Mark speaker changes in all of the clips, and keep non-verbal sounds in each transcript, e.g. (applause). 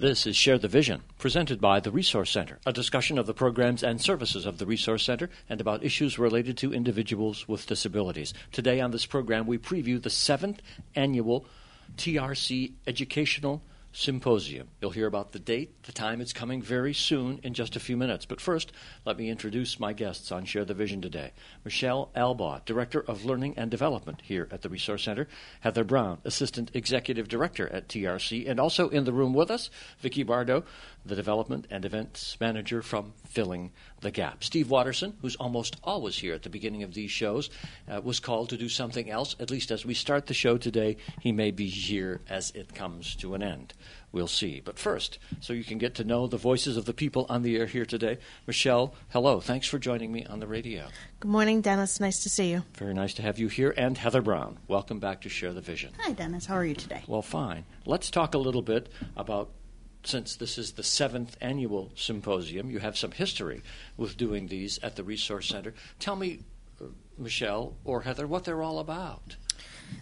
Speaker 1: This is Share the Vision, presented by the Resource Center, a discussion of the programs and services of the Resource Center and about issues related to individuals with disabilities. Today on this program, we preview the seventh annual TRC Educational Symposium. You'll hear about the date, the time it's coming very soon in just a few minutes. But first, let me introduce my guests on Share the Vision today. Michelle Albaugh, Director of Learning and Development here at the Resource Center. Heather Brown, Assistant Executive Director at TRC. And also in the room with us, Vicki Bardo, the Development and Events Manager from Filling the Gap. Steve Watterson, who's almost always here at the beginning of these shows, uh, was called to do something else. At least as we start the show today, he may be here as it comes to an end. We'll see. But first, so you can get to know the voices of the people on the air here today, Michelle, hello. Thanks for joining me on the radio.
Speaker 2: Good morning, Dennis. Nice to see you.
Speaker 1: Very nice to have you here. And Heather Brown, welcome back to Share the Vision.
Speaker 3: Hi, Dennis. How are you today?
Speaker 1: Well, fine. Let's talk a little bit about since this is the seventh annual symposium, you have some history with doing these at the Resource Center. Tell me, uh, Michelle or Heather, what they're all about.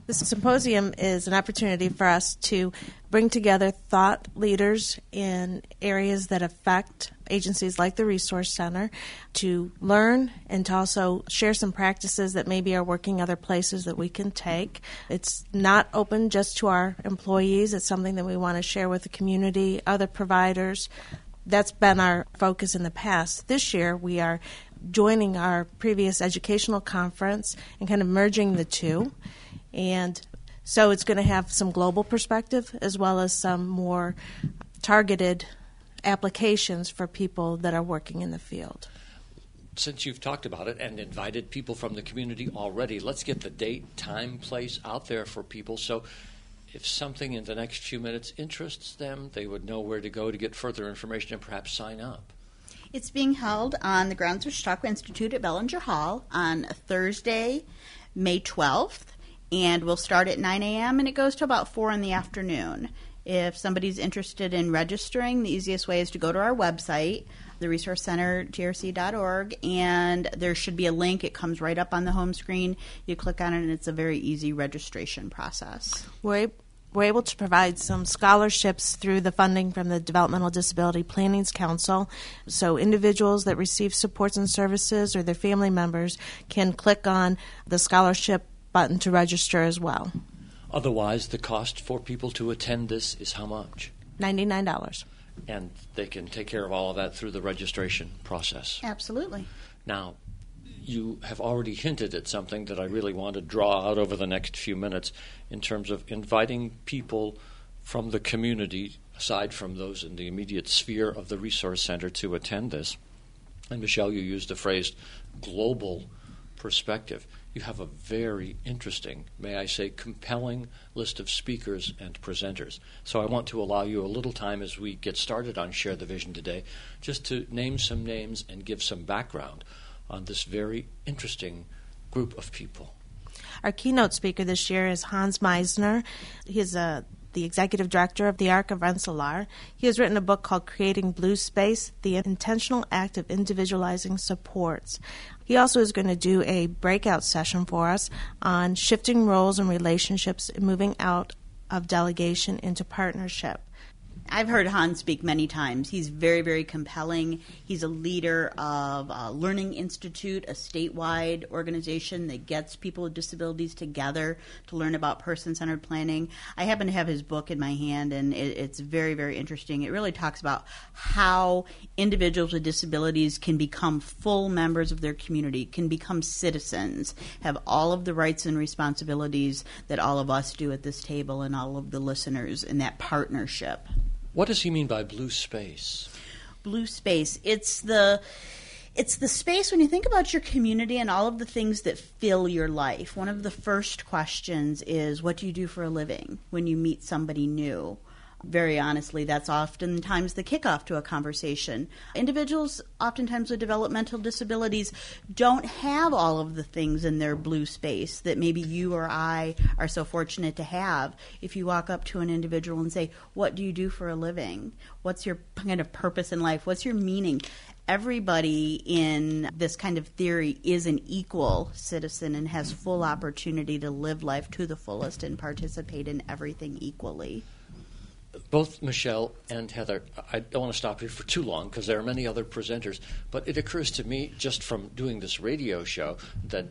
Speaker 2: This symposium is an opportunity for us to bring together thought leaders in areas that affect agencies like the Resource Center to learn and to also share some practices that maybe are working other places that we can take. It's not open just to our employees, it's something that we want to share with the community, other providers. That's been our focus in the past. This year, we are joining our previous educational conference and kind of merging the two. And so it's going to have some global perspective as well as some more targeted applications for people that are working in the field.
Speaker 1: Since you've talked about it and invited people from the community already, let's get the date, time, place out there for people so if something in the next few minutes interests them, they would know where to go to get further information and perhaps sign up.
Speaker 3: It's being held on the grounds of Chautauqua Institute at Bellinger Hall on Thursday, May 12th and we'll start at 9 a.m. and it goes to about 4 in the afternoon. If somebody's interested in registering, the easiest way is to go to our website, the and there should be a link it comes right up on the home screen you click on it and it's a very easy registration process
Speaker 2: we're, we're able to provide some scholarships through the funding from the developmental disability plannings council so individuals that receive supports and services or their family members can click on the scholarship button to register as well.
Speaker 1: Otherwise, the cost for people to attend this is how much?
Speaker 2: $99.
Speaker 1: And they can take care of all of that through the registration process.
Speaker 3: Absolutely.
Speaker 1: Now, you have already hinted at something that I really want to draw out over the next few minutes in terms of inviting people from the community, aside from those in the immediate sphere of the Resource Center, to attend this. And Michelle, you used the phrase global perspective you have a very interesting, may I say, compelling list of speakers and presenters. So I want to allow you a little time as we get started on Share the Vision today, just to name some names and give some background on this very interesting group of people.
Speaker 2: Our keynote speaker this year is Hanns Meissner. He's a the executive director of the Arc of Rensselaer. He has written a book called Creating Blue Space The Intentional Act of Individualizing Supports. He also is going to do a breakout session for us on shifting roles and relationships and moving out of delegation into partnership.
Speaker 3: I've heard Hanns speak many times. He's very, very compelling. He's a leader of a Learning Institute, a statewide organization that gets people with disabilities together to learn about person centered planning. I happen to have his book in my hand, and it, it's very, very interesting. It really talks about how individuals with disabilities can become full members of their community, can become citizens, have all of the rights and responsibilities that all of us do at this table, and all of the listeners in that partnership.
Speaker 1: What does he mean by blue space?
Speaker 3: Blue space. It's the it's the space when you think about your community and all of the things that fill your life. One of the first questions is what do you do for a living when you meet somebody new? Very honestly, that's oftentimes the kickoff to a conversation. Individuals, oftentimes with developmental disabilities, don't have all of the things in their blue space that maybe you or I are so fortunate to have. If you walk up to an individual and say, What do you do for a living? What's your kind of purpose in life? What's your meaning? everybody in this kind of theory is an equal citizen and has full opportunity to live life to the fullest and participate in everything equally
Speaker 1: both Michelle and Heather, I don't want to stop here for too long because there are many other presenters, but it occurs to me just from doing this radio show that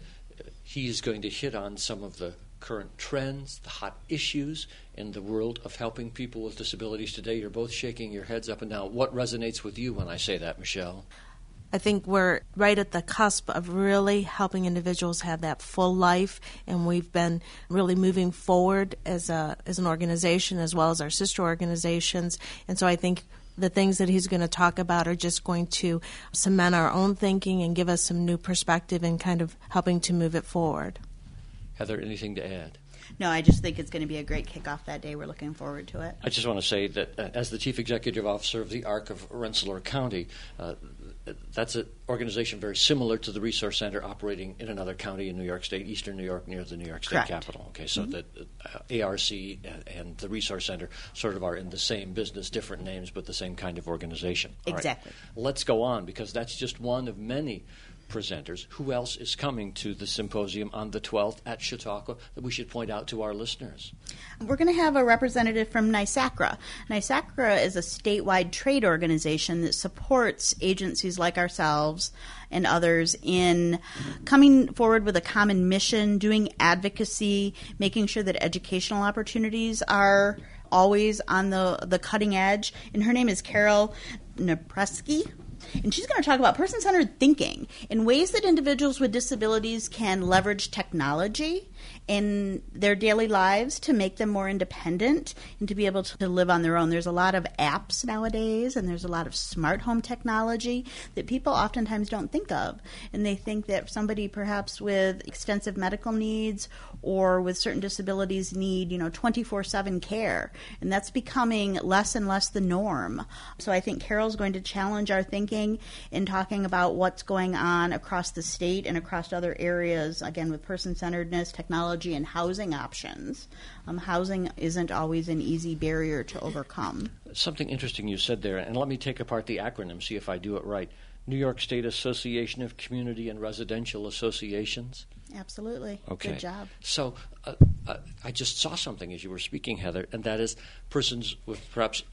Speaker 1: he is going to hit on some of the current trends, the hot issues in the world of helping people with disabilities today. You're both shaking your heads up and down. What resonates with you when I say that, Michelle?
Speaker 2: I think we're right at the cusp of really helping individuals have that full life, and we've been really moving forward as a as an organization as well as our sister organizations. And so I think the things that he's going to talk about are just going to cement our own thinking and give us some new perspective and kind of helping to move it forward.
Speaker 1: Heather, anything to add?
Speaker 3: No, I just think it's going to be a great kickoff that day. We're looking forward to it.
Speaker 1: I just want to say that uh, as the Chief Executive Officer of the ARC of Rensselaer County, uh, that's an organization very similar to the Resource Center operating in another county in New York State, Eastern New York, near the New York State
Speaker 3: Correct.
Speaker 1: capital. Okay, so
Speaker 3: Mhm.
Speaker 1: that uh, ARC and, and the Resource Center sort of are in the same business, different names, but the same kind of organization. All right.
Speaker 3: Exactly.
Speaker 1: Let's go on because that's just one of many presenters. Who else is coming to the symposium on the 12th at Chautauqua that we should point out to our listeners?
Speaker 3: We're going to have a representative from NYSACRA. NYSACRA is a statewide trade organization that supports agencies like ourselves and others in coming forward with a common mission, doing advocacy, making sure that educational opportunities are always on the, the cutting edge. And her name is Carol Napresky. And she's going to talk about person centered thinking in ways that individuals with disabilities can leverage technology in their daily lives to make them more independent and to be able to live on their own. There's a lot of apps nowadays and there's a lot of smart home technology that people oftentimes don't think of. And they think that somebody perhaps with extensive medical needs or with certain disabilities need, you know, 24/7 care. And that's becoming less and less the norm. So I think Carol's going to challenge our thinking in talking about what's going on across the state and across other areas again with person-centeredness, technology and housing options. Um, housing isn't always an easy barrier to overcome.
Speaker 1: Something interesting you said there, and let me take apart the acronym, see if I do it right. New York State Association of Community and Residential Associations.
Speaker 3: Absolutely.
Speaker 1: Okay.
Speaker 3: Good job.
Speaker 1: So uh, uh, I just saw something as you were speaking, Heather, and that is persons with perhaps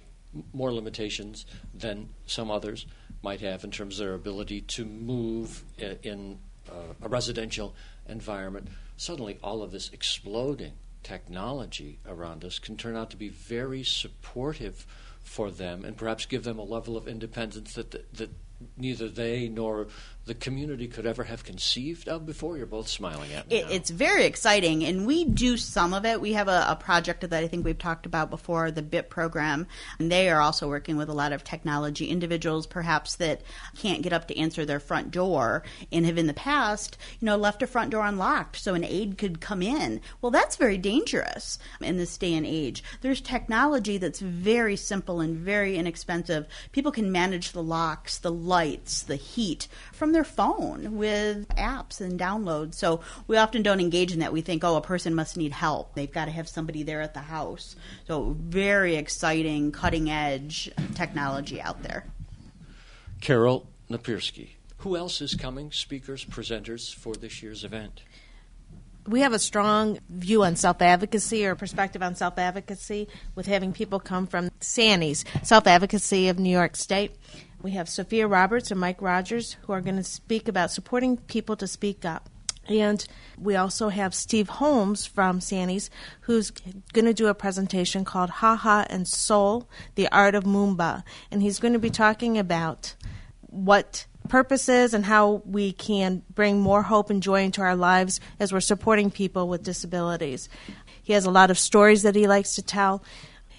Speaker 1: more limitations than some others might have in terms of their ability to move i- in uh, a residential environment. Suddenly, all of this exploding technology around us can turn out to be very supportive for them and perhaps give them a level of independence that, that, that neither they nor the community could ever have conceived of before. You're both smiling at me.
Speaker 3: It,
Speaker 1: now.
Speaker 3: it's very exciting, and we do some of it. We have a, a project that I think we've talked about before, the BIP program, and they are also working with a lot of technology individuals, perhaps that can't get up to answer their front door, and have in the past, you know, left a front door unlocked so an aide could come in. Well, that's very dangerous in this day and age. There's technology that's very simple and very inexpensive. People can manage the locks, the lights, the heat from their phone with apps and downloads. So we often don't engage in that. We think, oh, a person must need help. They've got to have somebody there at the house. So very exciting, cutting edge technology out there.
Speaker 1: Carol Napirsky. Who else is coming? Speakers, presenters for this year's event?
Speaker 2: we have a strong view on self advocacy or perspective on self advocacy with having people come from SANY's, Self Advocacy of New York State. We have Sophia Roberts and Mike Rogers who are going to speak about supporting people to speak up. And we also have Steve Holmes from SANY's who's going to do a presentation called Haha and Soul, the Art of Moomba. And he's going to be talking about what purposes and how we can bring more hope and joy into our lives as we're supporting people with disabilities. He has a lot of stories that he likes to tell.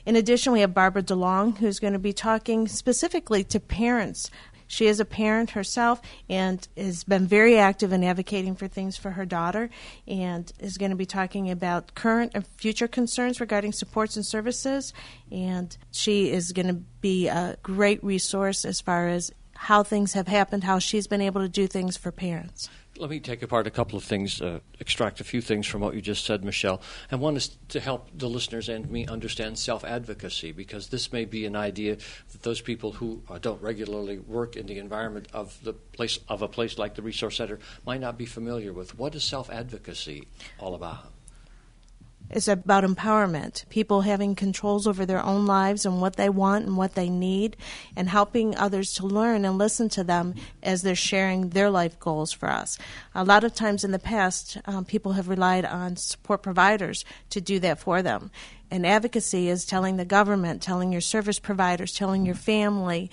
Speaker 2: In addition, we have Barbara DeLong, who's going to be talking specifically to parents. She is a parent herself and has been very active in advocating for things for her daughter and is going to be talking about current and future concerns regarding supports and services. And she is going to be a great resource as far as how things have happened, how she's been able to do things for parents.
Speaker 1: Let me take apart a couple of things, uh, extract a few things from what you just said, Michelle. And one is to help the listeners and me understand self advocacy, because this may be an idea that those people who uh, don't regularly work in the environment of the place of a place like the Resource Center might not be familiar with. What is self advocacy all about?
Speaker 2: Is about empowerment, people having controls over their own lives and what they want and what they need, and helping others to learn and listen to them as they're sharing their life goals for us. A lot of times in the past, um, people have relied on support providers to do that for them. And advocacy is telling the government, telling your service providers, telling your family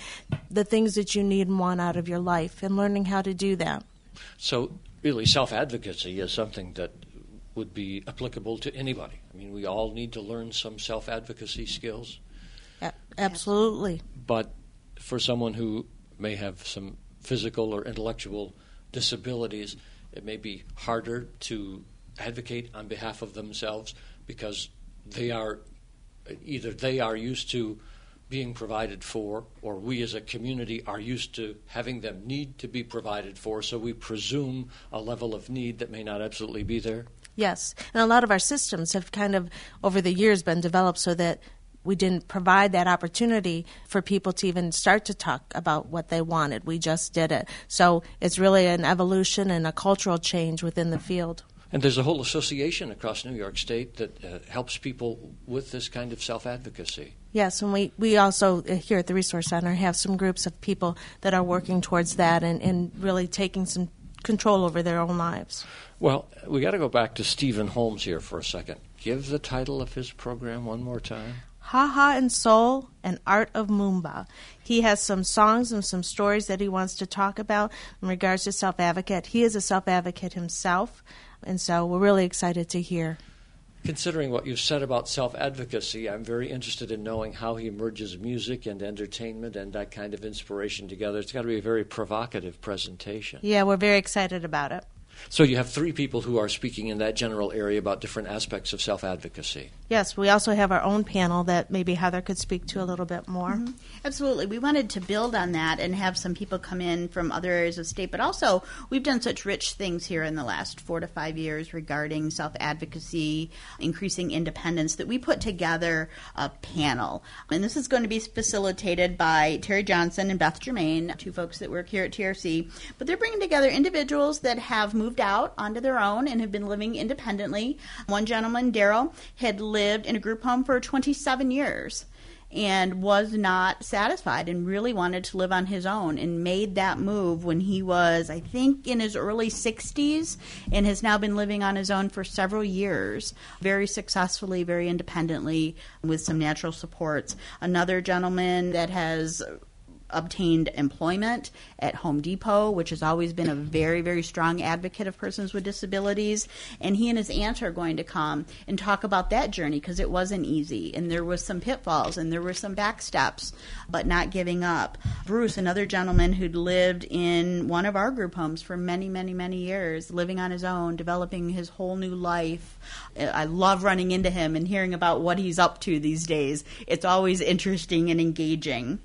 Speaker 2: the things that you need and want out of your life, and learning how to do that.
Speaker 1: So, really, self advocacy is something that would be applicable to anybody. I mean, we all need to learn some self advocacy skills.
Speaker 2: A- absolutely.
Speaker 1: But for someone who may have some physical or intellectual disabilities, it may be harder to advocate on behalf of themselves because they are either they are used to being provided for, or we as a community are used to having them need to be provided for, so we presume a level of need that may not absolutely be there.
Speaker 2: Yes, and a lot of our systems have kind of over the years been developed so that we didn't provide that opportunity for people to even start to talk about what they wanted. We just did it. So it's really an evolution and a cultural change within the field.
Speaker 1: And there's a whole association across New York State that uh, helps people with this kind of self advocacy.
Speaker 2: Yes, and we, we also uh, here at the Resource Center have some groups of people that are working towards that and, and really taking some control over their own lives.
Speaker 1: Well, we got to go back to Stephen Holmes here for a second. Give the title of his program one more time.
Speaker 2: Ha Ha and Soul and Art of Moomba. He has some songs and some stories that he wants to talk about in regards to self advocate. He is a self advocate himself, and so we're really excited to hear.
Speaker 1: Considering what you've said about self advocacy, I'm very interested in knowing how he merges music and entertainment and that kind of inspiration together. It's got to be a very provocative presentation.
Speaker 2: Yeah, we're very excited about it.
Speaker 1: So you have three people who are speaking in that general area about different aspects of self advocacy.
Speaker 2: Yes, we also have our own panel that maybe Heather could speak to a little bit more.
Speaker 3: Mm-hmm. Absolutely. We wanted to build on that and have some people come in from other areas of state, but also we've done such rich things here in the last four to five years regarding self advocacy, increasing independence, that we put together a panel. And this is going to be facilitated by Terry Johnson and Beth Germain, two folks that work here at TRC. But they're bringing together individuals that have moved out onto their own and have been living independently. One gentleman, Daryl, had lived in a group home for 27 years and was not satisfied and really wanted to live on his own and made that move when he was, I think, in his early 60s and has now been living on his own for several years, very successfully, very independently, with some natural supports. Another gentleman that has obtained employment at Home Depot, which has always been a very, very strong advocate of persons with disabilities. And he and his aunt are going to come and talk about that journey because it wasn't easy and there was some pitfalls and there were some back steps, but not giving up. Bruce, another gentleman who'd lived in one of our group homes for many, many, many years, living on his own, developing his whole new life. I love running into him and hearing about what he's up to these days. It's always interesting and engaging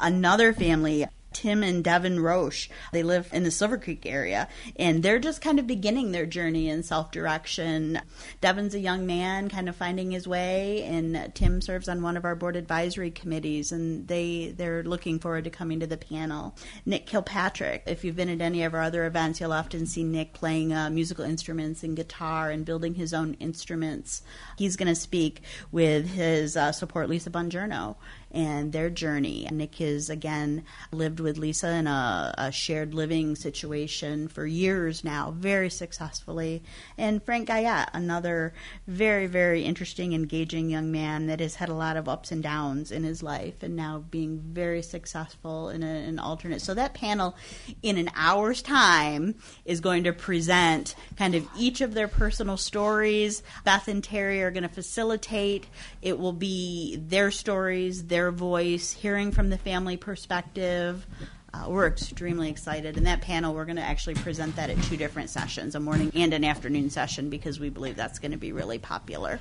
Speaker 3: another family Tim and Devin Roche. They live in the Silver Creek area, and they're just kind of beginning their journey in self direction. Devin's a young man, kind of finding his way, and Tim serves on one of our board advisory committees, and they they're looking forward to coming to the panel. Nick Kilpatrick. If you've been at any of our other events, you'll often see Nick playing uh, musical instruments and guitar and building his own instruments. He's going to speak with his uh, support, Lisa Bongiorno, and their journey. Nick has again lived with Lisa in a, a, shared living situation for years now, very successfully. And Frank Guyette, another very, very interesting, engaging young man that has had a lot of ups and downs in his life and now being very successful in a, an alternate. So that panel in an hour's time is going to present kind of each of their personal stories. Beth and Terry are going to facilitate. It will be their stories, their their voice, hearing from the family perspective. Uh, we're extremely excited. In that panel, we're going to actually present that at two different sessions a morning and an afternoon session because we believe that's going to be really popular.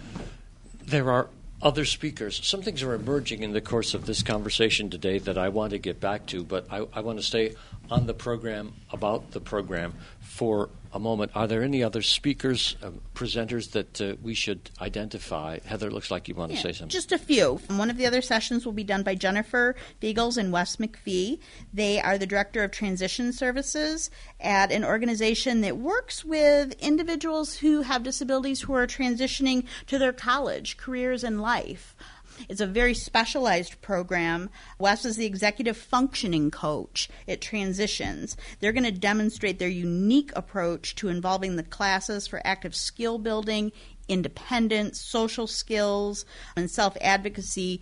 Speaker 1: There are other speakers. Some things are emerging in the course of this conversation today that I want to get back to, but I, I want to stay on the program, about the program for a moment. Are there any other speakers, uh, presenters that uh, we should identify? Heather, it looks like you want to say something.
Speaker 3: Just a few. One of the other sessions will be done by Jennifer Beagles and Wes McPhee. They are the director of transition services at an organization that works with individuals who have disabilities who are transitioning to their college careers and life. It's a very specialized program. Wes is the executive functioning coach at Transitions. They're going to demonstrate their unique approach to involving the classes for active skill building, independence, social skills, and self advocacy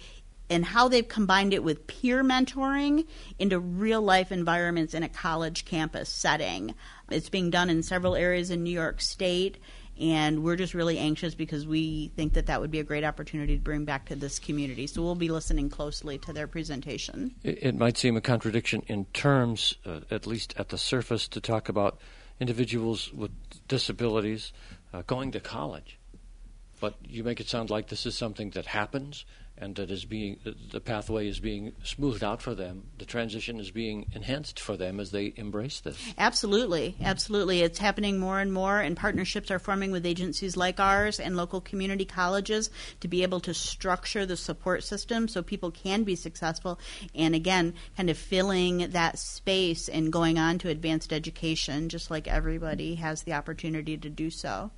Speaker 3: and how they've combined it with peer mentoring into real life environments in a college campus setting. It's being done in several areas in New York State, and we're just really anxious because we think that that would be a great opportunity to bring back to this community. So we'll be listening closely to their presentation.
Speaker 1: It, it might seem a contradiction in terms, uh, at least at the surface, to talk about individuals with disabilities uh, going to college. But you make it sound like this is something that happens and that is being the pathway is being smoothed out for them. The transition is being enhanced for them as they embrace this.
Speaker 3: Absolutely, absolutely. It's happening more and more, and partnerships are forming with agencies like ours and local community colleges to be able to structure the support system so people can be successful. And again, kind of filling that space and going on to advanced education, just like everybody has the opportunity to do so.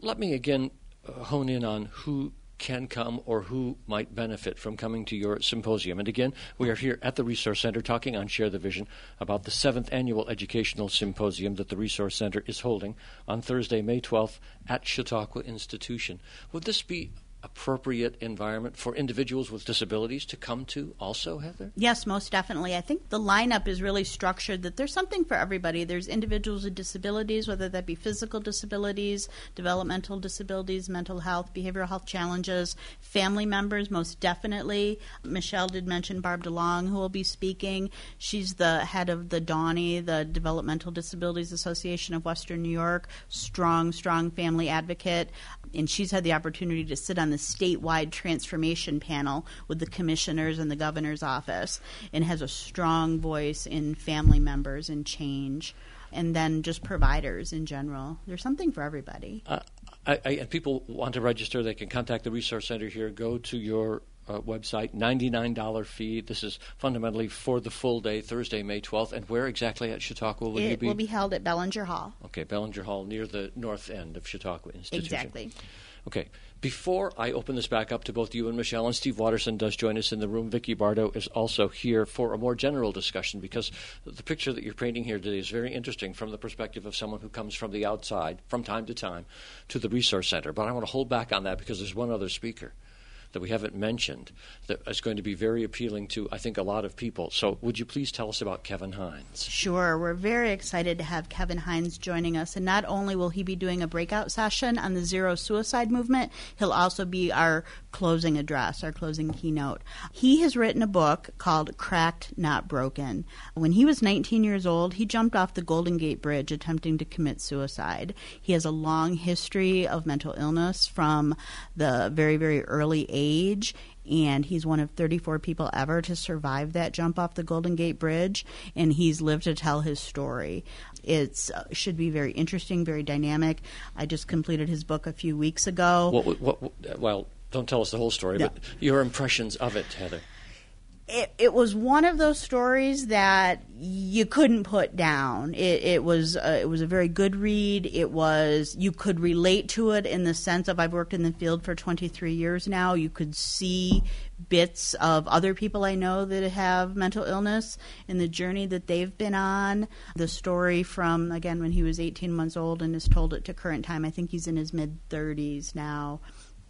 Speaker 1: Let me again uh, hone in on who can come or who might benefit from coming to your symposium. And again, we are here at the Resource Center talking on Share the Vision about the seventh annual educational symposium that the Resource Center is holding on Thursday, May 12th at Chautauqua Institution. Would this be appropriate environment for individuals with disabilities to come to also, Heather?
Speaker 3: Yes, most definitely. I think the lineup is really structured that there's something for everybody. There's individuals with disabilities, whether that be physical disabilities, developmental disabilities, mental health, behavioral health challenges, family members, most definitely. Michelle did mention Barb DeLong, who will be speaking. She's the head of the DAWNY, the Developmental Disabilities Association of Western New York, strong, strong family advocate. And she's had the opportunity to sit on the statewide transformation panel with the commissioners and the governor's office and has a strong voice in family members and change and then just providers in general. There's something for everybody.
Speaker 1: Uh, I, I, and people want to register, they can contact the Resource Center here. Go to your uh, website, $99 fee. This is fundamentally for the full day, Thursday, May 12th. And where exactly at Chautauqua will you be?
Speaker 3: it
Speaker 1: be?
Speaker 3: will be held at Bellinger Hall.
Speaker 1: Okay, Bellinger Hall near the north end of Chautauqua Institution.
Speaker 3: Exactly.
Speaker 1: Okay. Before I open this back up to both you and Michelle, and Steve Watterson does join us in the room, Vicky Bardo is also here for a more general discussion because the picture that you're painting here today is very interesting from the perspective of someone who comes from the outside from time to time to the Resource Center. But I want to hold back on that because there's one other speaker that we haven't mentioned that is going to be very appealing to, I think, a lot of people. So, would you please tell us about Kevin Hines?
Speaker 3: Sure. We're very excited to have Kevin Hines joining us. And not only will he be doing a breakout session on the zero suicide movement, he'll also be our closing address, our closing keynote. He has written a book called Cracked, Not Broken. When he was 19 years old, he jumped off the Golden Gate Bridge attempting to commit suicide. He has a long history of mental illness from the very, very early age and he's one of 34 people ever to survive that jump off the Golden Gate Bridge, and he's lived to tell his story. It uh, should be very interesting, very dynamic. I just completed his book a few weeks ago.
Speaker 1: What, what, what, well, don't tell us the whole story,
Speaker 3: No.
Speaker 1: but your impressions of it, Heather.
Speaker 3: It, it was one of those stories that you couldn't put down. It, it was a, it was a very good read. It was you could relate to it in the sense of I've worked in the field for 23 years now. You could see bits of other people I know that have mental illness and the journey that they've been on. The story from again when he was 18 months old and has told it to current time. I think he's in his mid 30s now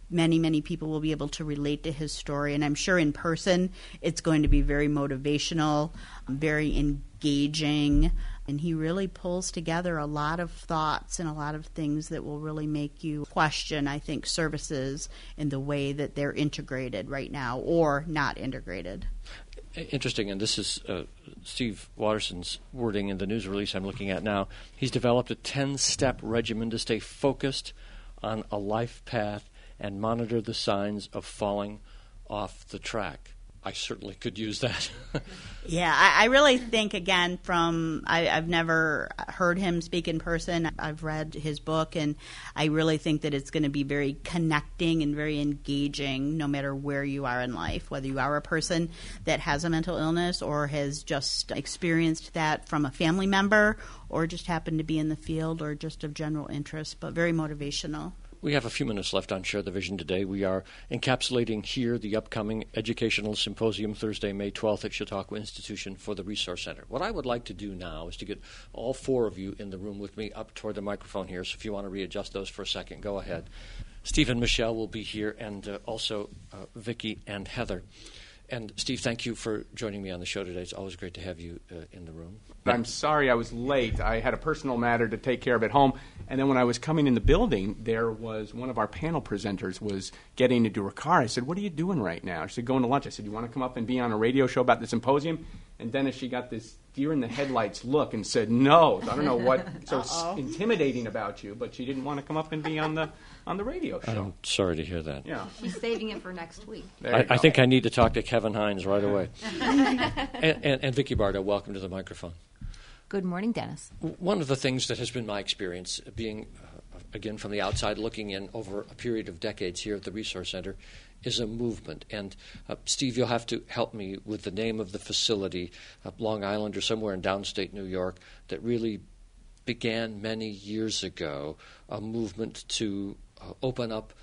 Speaker 3: many, many people will be able to relate to his story. And I'm sure in person it's going to be very motivational, very engaging. And he really pulls together a lot of thoughts and a lot of things that will really make you question, I think, services in the way that they're integrated right now or not integrated.
Speaker 1: Interesting, and this is uh, Steve Watterson's wording in the news release I'm looking at now. He's developed a 10 step regimen to stay focused on a life path and monitor the signs of falling off the track. I certainly could use that. (laughs)
Speaker 3: yeah, I, I, really think again from I, have never heard him speak in person. I've read his book, and I really think that it's going to be very connecting and very engaging, no matter where you are in life, whether you are a person that has a mental illness or has just experienced that from a family member, or just happened to be in the field, or just of general interest, but very motivational.
Speaker 1: We have a few minutes left on Share the Vision today. We are encapsulating here the upcoming Educational Symposium Thursday, May 12th at Chautauqua Institution for the Resource Center. What I would like to do now is to get all four of you in the room with me up toward the microphone here. So if you want to readjust those for a second, go ahead. Stephen Michelle will be here, and uh, also uh, Vicki and Heather. And Steve, thank you for joining me on the show today. It's always great to have you uh, in the room.
Speaker 4: I'm sorry I was late. I had a personal matter to take care of at home, and then when I was coming in the building, there was one of our panel presenters was getting into her car. I said, "What are you doing right now?" She said, "Going to lunch." I said, "You want to come up and be on a radio show about the symposium?" And Dennis, she got this deer in the headlights look and said, "No." So I don't know what (laughs) so intimidating about you, but she didn't want to come up and be on the on the radio show.
Speaker 1: I'm sorry to hear that.
Speaker 4: Yeah.
Speaker 5: She's saving it for next week.
Speaker 1: I, I, think I need to talk to Kevin Hines right away. (laughs) and, and, and Vicki Bardo, welcome to the microphone.
Speaker 5: Good morning, Dennis.
Speaker 1: One of the things that has been my experience, being uh, again from the outside looking in over a period of decades here at the Resource Center, is a movement. And uh, Steve, you'll have to help me with the name of the facility, uh, Long Island or somewhere in downstate New York, that really began many years ago a movement to uh, open up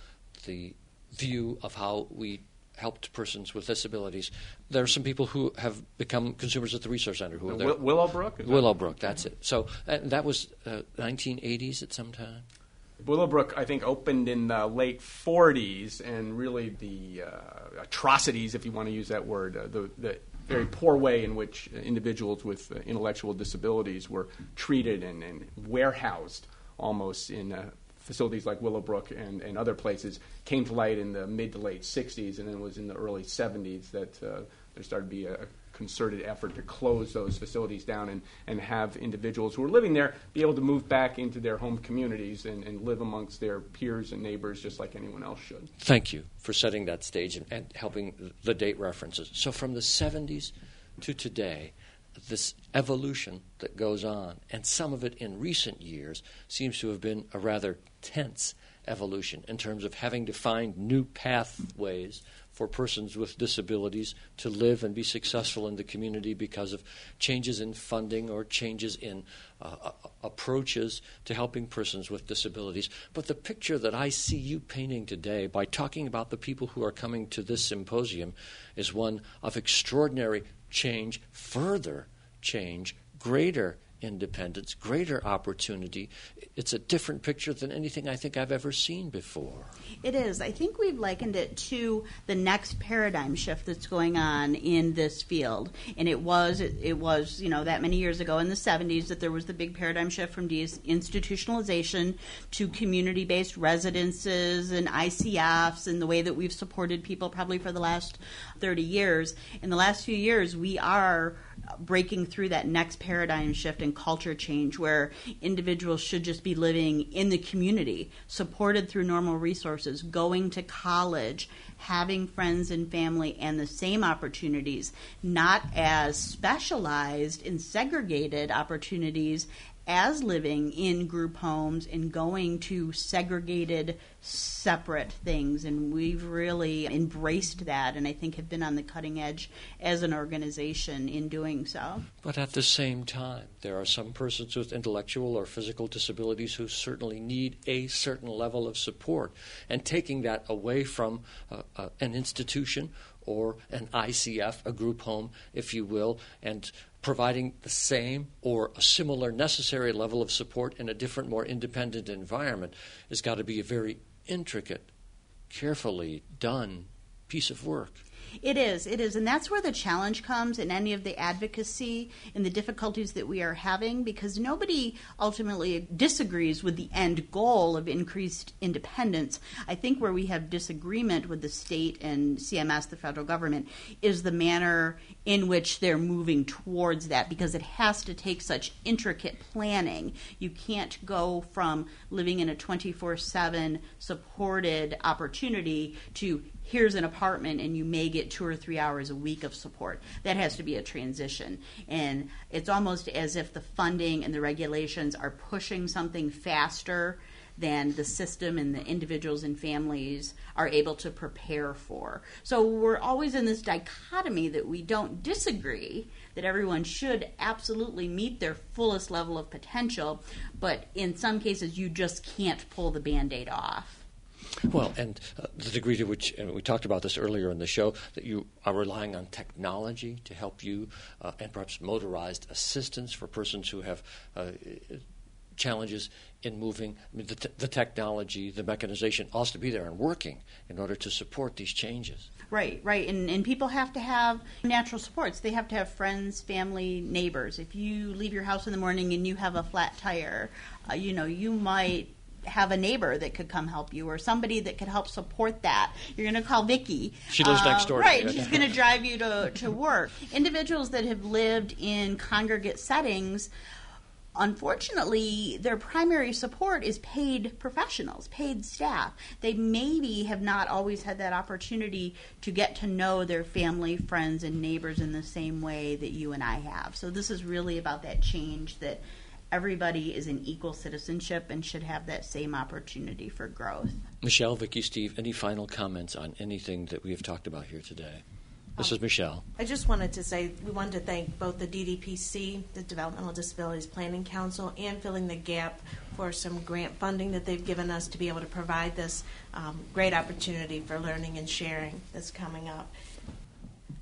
Speaker 1: the view of how we helped persons with disabilities. There are some people who have become consumers at the Resource Center who are there.
Speaker 4: Willowbrook?
Speaker 1: Willowbrook, that's it. So uh, that was uh, 1980s at some time?
Speaker 4: Willowbrook, I think, opened in the late 40s, and really the uh, atrocities, if you want to use that word, uh, the, the very poor way in which individuals with intellectual disabilities were treated and, and warehoused almost in uh, facilities like Willowbrook and, and other places came to light in the mid to late 60s, and then it was in the early 70s that uh, there started to be a concerted effort to close those facilities down and, and have individuals who are living there be able to move back into their home communities and, and live amongst their peers and neighbors just like anyone else should.
Speaker 1: Thank you for setting that stage and, and helping the date references. So, from the 70s to today, this evolution that goes on, and some of it in recent years seems to have been a rather tense evolution in terms of having to find new pathways for persons with disabilities to live and be successful in the community because of changes in funding or changes in uh, uh approaches to helping persons with disabilities. But the picture that I see you painting today by talking about the people who are coming to this symposium is one of extraordinary change, further change, greater independence, greater opportunity. It's a different picture than anything I think I've ever seen before.
Speaker 3: It is. I think we've likened it to the next paradigm shift that's going on in this field. And it was it, it was, you know, that many years ago in the 70s that there was the big paradigm shift from institutionalization to community-based residences and ICFs and the way that we've supported people probably for the last 30 years. In the last few years, we are breaking through that next paradigm shift and culture change where individuals should just be living in the community, supported through normal resources, going to college, having friends and family and the same opportunities, not as specialized and segregated opportunities as living in group homes and going to segregated separate things and we've really embraced that and I think have been on the cutting edge as an organization in doing so.
Speaker 1: But at the same time, there are some persons with intellectual or physical disabilities who certainly need a certain level of support and taking that away from uh, uh, an institution or an ICF, a group home, if you will, and providing the same or a similar necessary level of support in a different, more independent environment has got to be a very intricate, carefully done piece of work.
Speaker 3: It is, it is. And that's where the challenge comes in any of the advocacy and the difficulties that we are having because nobody ultimately disagrees with the end goal of increased independence. I think where we have disagreement with the state and CMS, the federal government, is the manner in which they're moving towards that because it has to take such intricate planning. You can't go from living in a 24 7 supported opportunity to here's an apartment and you may get two or three hours a week of support. That has to be a transition. And it's almost as if the funding and the regulations are pushing something faster than the system and the individuals and families are able to prepare for. So we're always in this dichotomy that we don't disagree that everyone should absolutely meet their fullest level of potential, but in some cases you just can't pull the band aid off.
Speaker 1: Well, and uh, the degree to which, and we talked about this earlier in the show, that you are relying on technology to help you, uh, and perhaps motorized assistance for persons who have uh, challenges in moving. I mean, the, the technology, the mechanization, has to be there and working in order to support these changes.
Speaker 3: Right, right. And, and people have to have natural supports. They have to have friends, family, neighbors. If you leave your house in the morning and you have a flat tire, uh, you know, you might have a neighbor that could come help you or somebody that could help support that. You're going to call Vicki.
Speaker 1: She lives uh, next door.
Speaker 3: Right, she's going (laughs) to drive you to, to work. Individuals that have lived in congregate settings unfortunately, their primary support is paid professionals, paid staff. They maybe have not always had that opportunity to get to know their family, friends, and neighbors in the same way that you and I have. So, this is really about that change that everybody is in equal citizenship and should have that same opportunity for growth.
Speaker 1: Michelle, Vicki, Steve, any final comments on anything that we have talked about here today? This is Michelle.
Speaker 2: I just wanted to say we wanted to thank both the DDPC, the Developmental Disabilities Planning Council, and Filling the Gap for some grant funding that they've given us to be able to provide this um, great opportunity for learning and sharing that's coming up.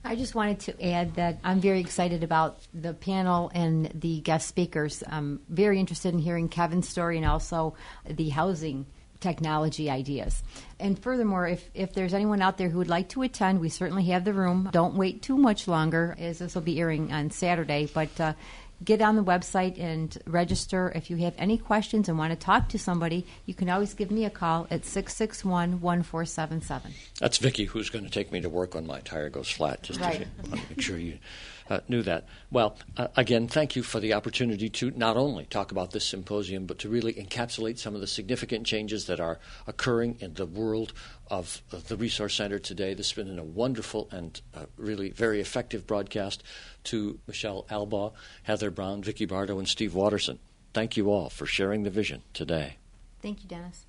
Speaker 5: I just wanted to add that I'm very excited about the panel and the guest speakers. I'm very interested in hearing Kevin's story and also the housing technology ideas. And furthermore, if, if there's anyone out there who would like to attend, we certainly have the room. Don't wait too much longer, as this will be airing on Saturday. But uh, get on the website and register. If you have any questions and want to talk to somebody, you can always give me a call at 661 1477.
Speaker 1: That's Vicki who's going to take me to work when my tire goes flat, just right. to make sure you uh, knew that. Well, uh, again, thank you for the opportunity to not only talk about this symposium, but to really encapsulate some of the significant changes that are occurring in the world of, the Resource Center today. This has been a wonderful and uh, really very effective broadcast to Michelle Albaugh, Heather Brown, Vicky Bardo, and Steve Watterson. Thank you all for sharing the vision today.
Speaker 5: Thank you, Dennis.